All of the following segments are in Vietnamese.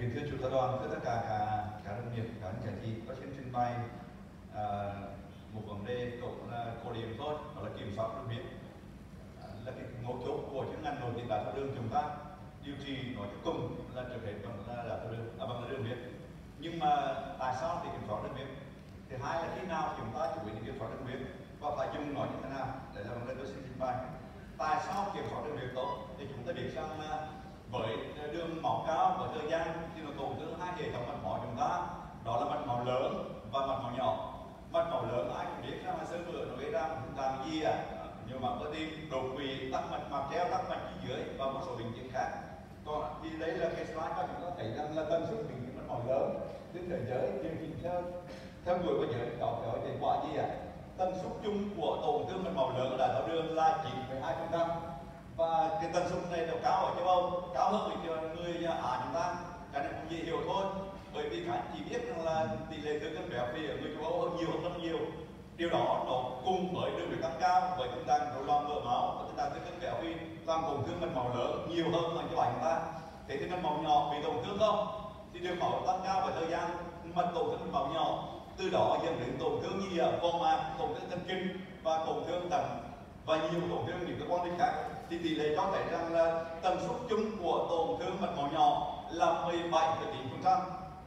kính thưa chủ tọa đoàn, thưa tất cả cả cả đồng nghiệp, cả anh cả chị, có xin trình bày à, một vấn đề cũng là cổ điểm thôi, đó là kiểm soát đường huyết à, là cái mấu chốt của chuyên ngành nội tiết đái tháo đường chúng ta điều trị nói cho cùng là trở hết bằng là đái tháo đường, à, bằng là đường huyết. Nhưng mà tại sao thì kiểm soát đường huyết? Thứ hai là khi nào chúng ta chuẩn bị kiểm soát đường huyết và phải dùng nó như thế nào? Để là vấn đề tôi xin trình bày. Tại sao kiểm soát đường huyết tốt? Thì chúng ta biết rằng là với đường máu cao với thời gian thì nó tổn thương hai hệ thống mạch máu chúng ta đó là mạch máu lớn và mạch máu nhỏ. Mạch máu lớn ai cũng biết rằng là sơ vữa nó gây ra một gì à nhiều mảng cơ tim đột quỵ tắc mạch mạc treo tắc mạch chi dưới và một số bệnh chứng khác. Còn thì đây là cái slide các chúng ta thấy rằng là tần suất bệnh mạch máu lớn trên thế giới chương trình theo theo người của giới đó cái kết quả gì à tần suất chung của tổn thương mạch máu lớn ở đái tháo đường là 9,2 phần trăm. Và cái tần suất này nó cao ở châu Âu cao hơn người người Á chúng ta. Cái này cũng dễ hiểu thôi bởi vì các chỉ biết rằng là tỷ lệ thừa cân béo phì ở người châu Âu hơn nhiều hơn rất nhiều. Điều đó nó cùng với đường huyết tăng cao với tình trạng rối loạn mỡ máu và tình trạng thừa cân béo phì làm tổn thương mạch máu lớn nhiều hơn là các bạn chúng ta. Thế thì mạch máu nhỏ bị tổn thương không? Thì đường máu tăng cao với thời gian mạch tổn thương mạch máu nhỏ. Từ đó dẫn đến tổn thương như ở vòng mạc tổn thương thần kinh và tổn thương tầng và nhiều tổn thương những cơ quan đi khác. Thì tỷ lệ cho thấy rằng là tần suất chung của tổn thương mạch máu nhỏ là 17,9%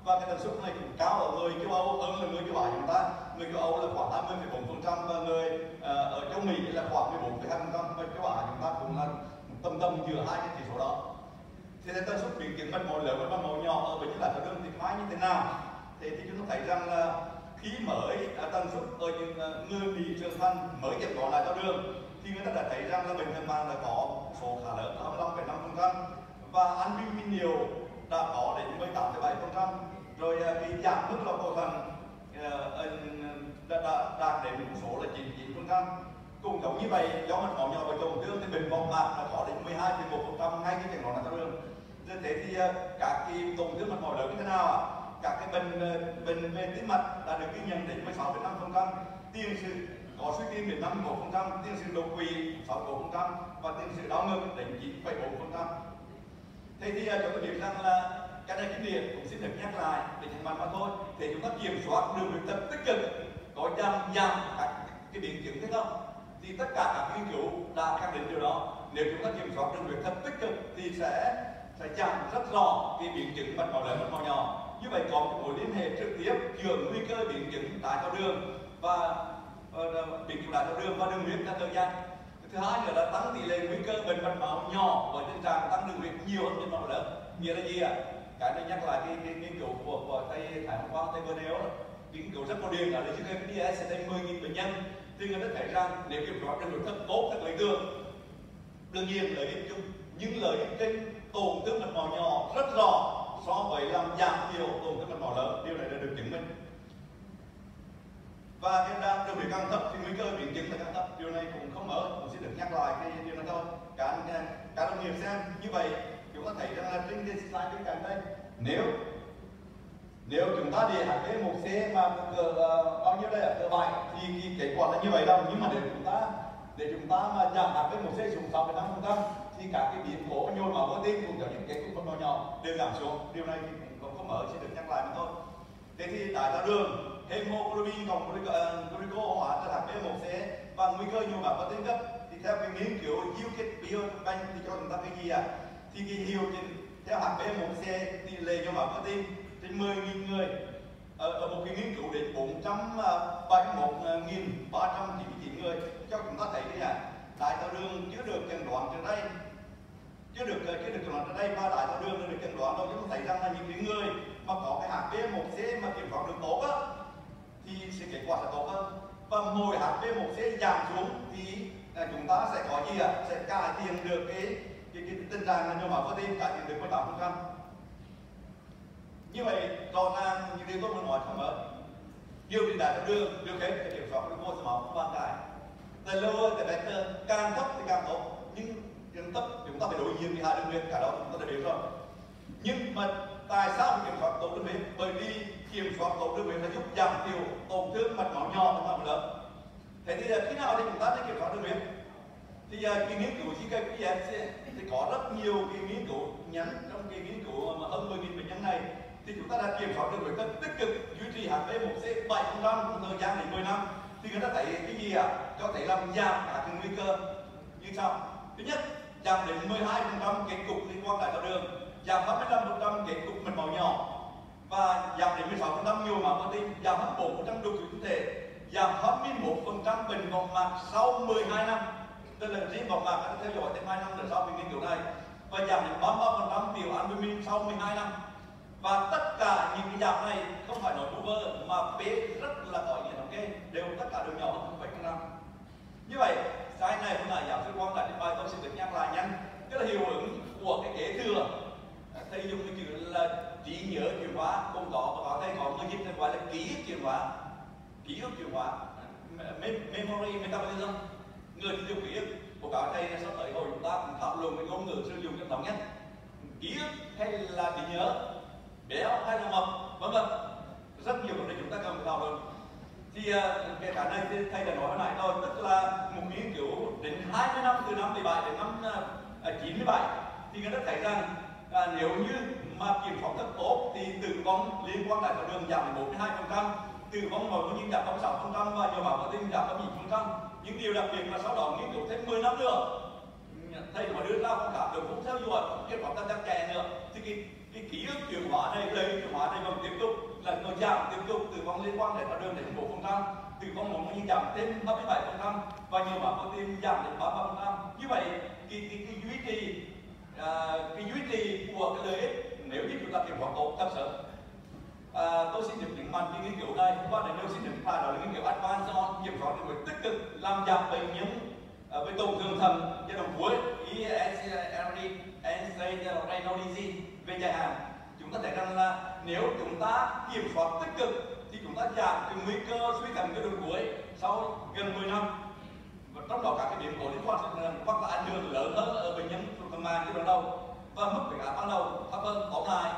và cái tần suất này cũng cao ở người châu Âu hơn là người châu Á chúng ta. Người châu Âu là khoảng 80,4% và người uh, ở châu Mỹ là khoảng 14,2% và châu Á chúng ta cũng là tầm tầm giữa hai cái chỉ số đó. Thì tần suất biến chuyển mạch máu lớn và mạch máu nhỏ ở bệnh nhân đái tháo đường thì hóa như thế nào? Thì, thì chúng ta thấy rằng là khi mới à, tần suất ở những ờ, người bị trưởng thành mới chẩn đoán đái tháo đường thì người ta đã thấy rằng là bệnh nhân mang đã có số khá lớn 25,5% và ăn vitamin nhiều đã có đến 18,7% rồi à, cái giảm mức độ cổ phần đã, đã đạt đến một số là 99% cũng giống như vậy do mình có nhỏ và tổn thương thì bệnh vòng bạc đã có đến 12,1% ngay khi chẩn đoán là tháo đường. Như thế thì à, các cái tổn thương mạch máu lớn như thế nào ạ? Các cái bệnh à, bệnh về tim mạch đã được ghi nhận đến 16,5% tiền sử có suy tim đến 51%, tiền sử đột quỵ 61% và tiền sử đau ngực đến 9,4%. Thế thì à, chúng ta biết rằng là cái này kinh điển cũng xin được nhắc lại để thành bạn mà thôi. Thì chúng ta kiểm soát đường huyết thật tích cực có giảm giảm các cái biến chứng thế không? Thì tất cả các nghiên cứu đã khẳng định điều đó. Nếu chúng ta kiểm soát đường huyết thật tích cực thì sẽ sẽ giảm rất rõ cái biến chứng mạch máu lớn mạch máu nhỏ. Như vậy có một mối liên hệ trực tiếp giữa nguy cơ biến chứng đái tháo đường và uh, biến chứng đái tháo đường và đường huyết theo thời gian thứ hai nữa là tăng tỷ lệ nguy cơ bệnh mạch máu nhỏ với tình trạng tăng đường huyết nhiều hơn trên máu lớn. Nghĩa là gì ạ? Cái này nhắc lại cái, cái nghiên cứu của của tây thái hôm qua tây berneo nghiên cứu rất có điển là lấy cái PDS sẽ đến 10.000 bệnh nhân thì người ta thấy rằng nếu kiểm soát được thấp tốt các lý tưởng đương nhiên lợi ích chung. Nhưng lợi ích trên tổn thương mạch máu nhỏ rất rõ so với làm giảm thiểu tổn thương mạch máu lớn điều này đã được chứng minh và viêm đa đường huyết càng thấp thì nguy cơ biến chứng là càng thấp. Điều này cũng không mới cũng xin được nhắc lại cái điều này thôi cả anh cả đồng nghiệp xem như vậy chúng ta thấy rằng là trên cái slide bên cạnh đây nếu nếu chúng ta đi cái một c mà cỡ uh, bao nhiêu đây là cỡ bảy thì cái kết quả là như vậy đâu. Nhưng mà để chúng ta để chúng ta mà giảm cái một c xuống 6,5 phần trăm thì cả cái biến cố nhồi máu cơ tim cũng có những cái phân bao nhỏ. Đều giảm xuống. Điều này thì cũng không mở sẽ được nhắc lại mà thôi thế thì đái tháo đường hemoglobin cộng gluco hóa trở thành B1C và nguy cơ nhồi máu cơ tim cấp thì theo cái nghiên cứu UKIP Biobank thì cho chúng ta cái gì ạ? À? Thì cái hiệu trên theo HB1C tỷ lệ nhồi máu cơ tim trên 10.000 người ở, ở một cái nghiên cứu đến 471.399 người cho chúng ta thấy đấy ạ đại tháo đường chưa được chẩn đoán trước đây chưa được ờ, chưa được chẩn đoán trước đây và đại tháo đường được chẩn đoán đâu chúng ta thấy rằng là những cái người mà có cái hạt B1C mà kiểm soát được tốt á thì sẽ kết quả sẽ tốt hơn. Và mỗi hạt B1C giảm xuống thì là chúng ta sẽ có gì ạ? À? sẽ cải thiện được cái cái, cái tình trạng là nhồi máu cơ tim cải thiện được 18 phần trăm như vậy rõ ràng những điều tôi muốn nói không ở điều trị đái tháo đường điều hết để kiểm soát glucose máu không ban cải the lower the better càng thấp thì càng tốt. Nhưng càng thấp chúng ta phải đối diện với hai đường huyết cả đó chúng ta đã biết rồi. Nhưng mà tại sao phải kiểm soát tốt đường huyết bởi vì kiểm soát tốt đường huyết là giúp giảm thiểu tổn thương mạch máu nhỏ và mạch lớn thế thì à, khi nào thì chúng ta sẽ kiểm soát đường huyết thì uh, cái nghiên cứu GKPS thì có rất nhiều cái nghiên cứu nhắn trong cái nghiên cứu mà hơn 10 nghìn bệnh nhân này thì chúng ta đã kiểm soát được với cân tích cực duy trì HB1C 7% trong thời gian đến 10 năm thì người ta thấy cái gì ạ? À? Cho thấy làm giảm các cái nguy cơ như sau. Thứ nhất, giảm đến 12 phần trăm cái cục liên quan đái tiểu đường, giảm 25% kết cục mạch máu nhỏ. Và giảm đến 16% nhiều máu cơ tim, giảm 24% đột quỵ tinh thể, giảm 21% bệnh vòng mạc sau 12 năm. Tức là riêng vòng mạc anh theo dõi thêm 2 năm nữa sau vì nghiên cứu này. Và giảm đến 33% tiểu albumin sau 12 năm. Và tất cả những cái giảm này không phải nói vu vơ mà B rất là có nghĩa thống kê. Đều tất cả đều nhỏ hơn 0,5 như vậy cái này cũng là giáo sư quan đã trình bày tôi xin được nhắc lại nhanh. Tức là hiệu ứng của cái kế thừa thầy dùng cái chữ là trí nhớ chuyển hóa cũng có và có thầy có người dịch gọi là ký ức chuyển hóa. Ký ức chuyển hóa. Memory metabolism. Người sử dụng ký ức của cả thầy sắp tới hồi chúng ta cũng thảo luận về ngôn ngữ sử dụng trong tổng nhất. Ký ức hay là trí nhớ béo hay là mập vân vân. Rất nhiều vấn đề chúng ta cần phải thảo luận. Thì uh, cả này thầy đã nói hồi nãy rồi tức là một nghiên cứu đến 20 năm từ năm 17 đến năm ờ, 97 thì người ta thấy rằng à, nếu như mà kiểm soát rất tốt thì tử vong liên quan đại tiểu đường giảm 42 phần trăm tử vong màu nhiên giảm 36 phần trăm và nhiều bảo vệ tinh giảm 9 phần trăm. Những điều đặc biệt là sau đó nghiên cứu thêm 10 năm nữa thầy mà đưa ra phong cảm được cũng theo dõi kết quả tăng chặt chẽ nữa. Thì cái cái ký ức chuyển hóa này lấy chuyển hóa này vẫn tiếp tục là nó giảm tiếp tục từ vong liên quan đến đái đường đến một phần trăm từ vong một như giảm thêm 37 phần trăm và nhiều bạn có tim giảm đến 33 phần trăm. Như vậy cái, cái, cái duy trì à, cái duy trì của cái lợi ích nếu như chúng ta kiểm soát tốt tâm sự à, tôi xin được nhấn mạnh cái nghiên cứu này và để nêu xin được phải đó là nghiên cứu advanced on kiểm soát được tích cực làm giảm bệnh nhiễm à, với tổn thương thận giai đoạn cuối ESRD renal disease về dài hạn. Chúng ta thấy rằng là nếu chúng ta kiểm soát tích cực thì chúng ta giảm cái nguy cơ suy thận giai đoạn cuối sau gần 10 năm. Và trong đó các cái biến cố liên quan đến hoặc là ảnh hưởng lớn hơn ở bệnh nhân mà như màng đoạn đầu và mức huyết áp ban đầu thấp hơn tóm lại,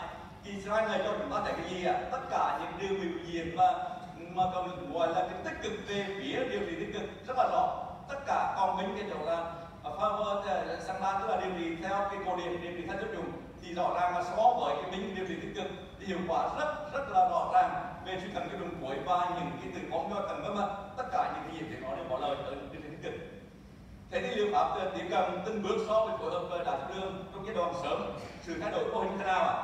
thì slide này cho chúng ta thấy cái gì ạ, tất cả những điều biểu diễn mà mà còn gọi là cái tích cực về phía điều gì tích cực rất là rõ. Tất cả còn mình cái chỗ là à, favor à, sang đan tức là điều gì theo cái cổ điển, điều gì theo tiêu dùng thì rõ ràng là so với cái mình điều gì tích cực thì hiệu quả rất rất là rõ ràng về suy thận cái đường cuối và những cái từ vong do thận vân vân. Tất cả những cái gì thì nó đều có lời ở thế thì liệu pháp tiếp cận từng bước so với phối hợp với đá thập đường trong giai đoạn sớm? Sự thay đổi mô hình thế nào ạ?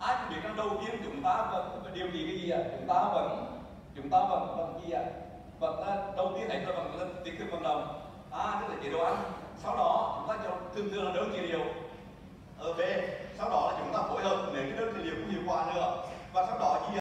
Ai cũng biết rằng đầu tiên chúng ta vẫn ờ, điều gì cái gì ạ? Chúng ta vẫn, chúng ta vẫn vẫn gì ạ? Vẫn là, đầu tiên hãy là bằng là tích cực vận động. A tức là chế độ ăn. Sau đó chúng ta chọn tương tự là đơn trị liệu. Ờ, Ở b sau đó là chúng ta phối hợp nếu cái đơn trị liệu không hiệu quả nữa. Và sau đó gì ạ?